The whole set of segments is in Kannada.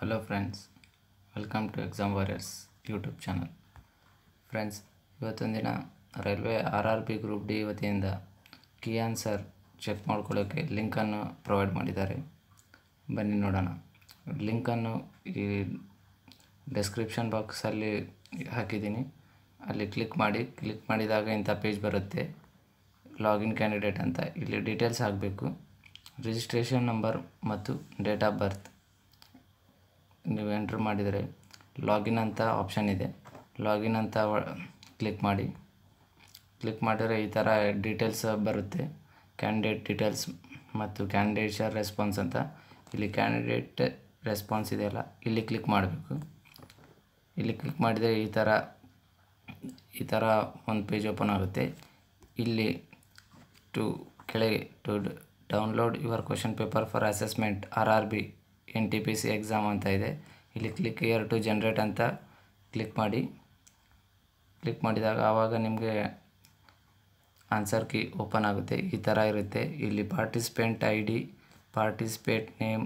Hello friends welcome to exam warriors YouTube channel friends ಇವತ್ತೊಂದು ದಿನ railway R R B group D ವತಿಯಿಂದ ಕೀ ಆನ್ಸರ್ ಚೆಕ್ ಮಾಡ್ಕೊಳ್ಳೋಕ್ಕೆ ಲಿಂಕನ್ನು ಪ್ರೊವೈಡ್ ಮಾಡಿದ್ದಾರೆ. ಬನ್ನಿ ನೋಡೋಣ. ಲಿಂಕನ್ನು ಈ ಡೆಸ್ಕ್ರಿಪ್ಷನ್ ಬಾಕ್ಸಲ್ಲಿ ಹಾಕಿದ್ದೀನಿ. ಅಲ್ಲಿ ಕ್ಲಿಕ್ ಮಾಡಿ ಕ್ಲಿಕ್ ಮಾಡಿದಾಗ ಇಂಥ ಪೇಜ್ ಬರುತ್ತೆ. ಲಾಗಿನ್ ಕ್ಯಾಂಡಿಡೇಟ್ ಅಂತ. ಇಲ್ಲಿ ಡೀಟೇಲ್ಸ್ ಹಾಕಬೇಕು. ರಿಜಿಸ್ಟ್ರೇಷನ್ ನಂಬರ್ ಮತ್ತು ಡೇಟ್ ಆಫ್ ಬರ್ತ್ ನೀವು ಎಂಟ್ರ್ ಮಾಡಿದರೆ ಲಾಗಿನ್ ಅಂತ ಆಪ್ಷನ್ ಇದೆ. ಲಾಗಿನ್ ಅಂತ ಕ್ಲಿಕ್ ಮಾಡಿ. ಕ್ಲಿಕ್ ಮಾಡಿದರೆ ಈ ಥರ ಡೀಟೇಲ್ಸ್ ಬರುತ್ತೆ. ಕ್ಯಾಂಡಿಡೇಟ್ ಡೀಟೇಲ್ಸ್ ಮತ್ತು ಕ್ಯಾಂಡಿಡೇಟ್ ರೆಸ್ಪಾನ್ಸ್ ಅಂತ. ಇಲ್ಲಿ ಕ್ಯಾಂಡಿಡೇಟ್ ರೆಸ್ಪಾನ್ಸ್ ಇದೆಯಲ್ಲ ಇಲ್ಲಿ ಕ್ಲಿಕ್ ಮಾಡಬೇಕು. ಇಲ್ಲಿ ಕ್ಲಿಕ್ ಮಾಡಿದರೆ ಈ ಥರ ಈ ಥರ ಒಂದು ಪೇಜ್ ಓಪನ್ ಆಗುತ್ತೆ. ಇಲ್ಲಿ ಟು ಕೆಳಗೆ to download your question paper for assessment R R B N T P C exam ಅಂತ ಇದೆ. ಇಲ್ಲಿ ಕ್ಲಿಕ್ ಇಯರ್ ಟು ಜನ್ರೇಟ್ ಅಂತ ಕ್ಲಿಕ್ ಮಾಡಿ. ಕ್ಲಿಕ್ ಮಾಡಿದಾಗ ಆವಾಗ ನಿಮಗೆ ಆನ್ಸರ್ ಕೀ ಓಪನ್ ಆಗುತ್ತೆ. ಈ ಥರ ಇರುತ್ತೆ. ಇಲ್ಲಿ participant I D participate name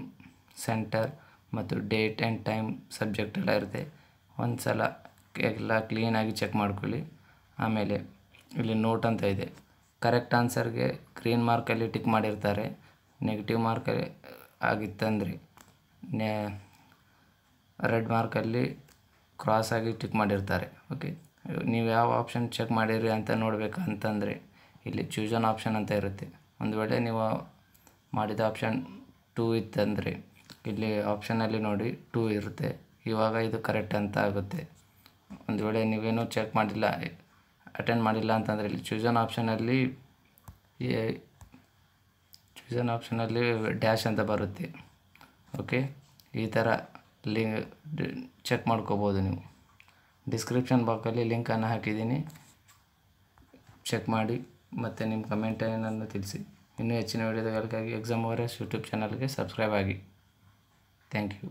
centre ಮತ್ತು ಡೇಟ್ ಆ್ಯಂಡ್ ಟೈಮ್ ಸಬ್ಜೆಕ್ಟ್ ಎಲ್ಲ ಇರುತ್ತೆ. ಒಂದು ಸಲ ಎಲ್ಲ ಕ್ಲೀನಾಗಿ ಚೆಕ್ ಮಾಡ್ಕೊಳ್ಳಿ. ಆಮೇಲೆ ಇಲ್ಲಿ ನೋಟ್ ಅಂತ ಇದೆ. ಕರೆಕ್ಟ್ ಆನ್ಸರ್ಗೆ ಗ್ರೀನ್ ಮಾರ್ಕಲ್ಲಿ ಟಿಕ್ ಮಾಡಿರ್ತಾರೆ. ನೆಗೆಟಿವ್ ಮಾರ್ಕಲ್ಲಿ ಆಗಿತ್ತಂದರೆ ನೆ ರೆಡ್ ಮಾರ್ಕಲ್ಲಿ ಕ್ರಾಸ್ ಆಗಿ ಟಿಕ್ ಮಾಡಿರ್ತಾರೆ ಓಕೆ ನೀವು ಯಾವ ಆಪ್ಷನ್ ಚೆಕ್ ಮಾಡಿರಿ ಅಂತ ನೋಡಬೇಕು ಅಂತಂದರೆ ಇಲ್ಲಿ ಚೂಸನ್ ಆಪ್ಷನ್ ಅಂತ ಇರುತ್ತೆ. ಒಂದು ವೇಳೆ ನೀವು ಮಾಡಿದ ಆಪ್ಷನ್ ಟೂ ಇತ್ತಂದರೆ, ಇಲ್ಲಿ ಆಪ್ಷನಲ್ಲಿ ನೋಡಿ ಟೂ ಇರುತ್ತೆ, ಇವಾಗ ಇದು ಕರೆಕ್ಟ್ ಅಂತ ಆಗುತ್ತೆ. ಒಂದು ವೇಳೆ ನೀವೇನು ಚೆಕ್ ಮಾಡಿಲ್ಲ ಅಟೆಂಡ್ ಮಾಡಿಲ್ಲ ಅಂತಂದರೆ, ಇಲ್ಲಿ ಚೂಸನ್ ಆಪ್ಷನಲ್ಲಿ ಚೂಸನ್ ಆಪ್ಷನಲ್ಲಿ ಡ್ಯಾಶ್ ಅಂತ ಬರುತ್ತೆ. ಓಕೆ? ಈ ಥರ ಲಿಂಕ್ ಚೆಕ್ ಮಾಡ್ಕೋಬೋದು ನೀವು. ಡಿಸ್ಕ್ರಿಪ್ಷನ್ ಬಾಕ್ಸಲ್ಲಿ ಲಿಂಕನ್ನು ಹಾಕಿದ್ದೀನಿ. ಚೆಕ್ ಮಾಡಿ, ಮತ್ತು ನಿಮ್ಮ ಕಮೆಂಟ್ ಏನನ್ನು ತಿಳಿಸಿ. ಇನ್ನೂ ಹೆಚ್ಚಿನ ವಿಡಿಯೋಗಳಿಗಾಗಿ ಎಕ್ಸಾಮ್ ವಾರಿಯರ್ಸ್ ಯೂಟ್ಯೂಬ್ ಚಾನಲ್ಗೆ ಸಬ್ಸ್ಕ್ರೈಬ್ ಆಗಿ. Thank you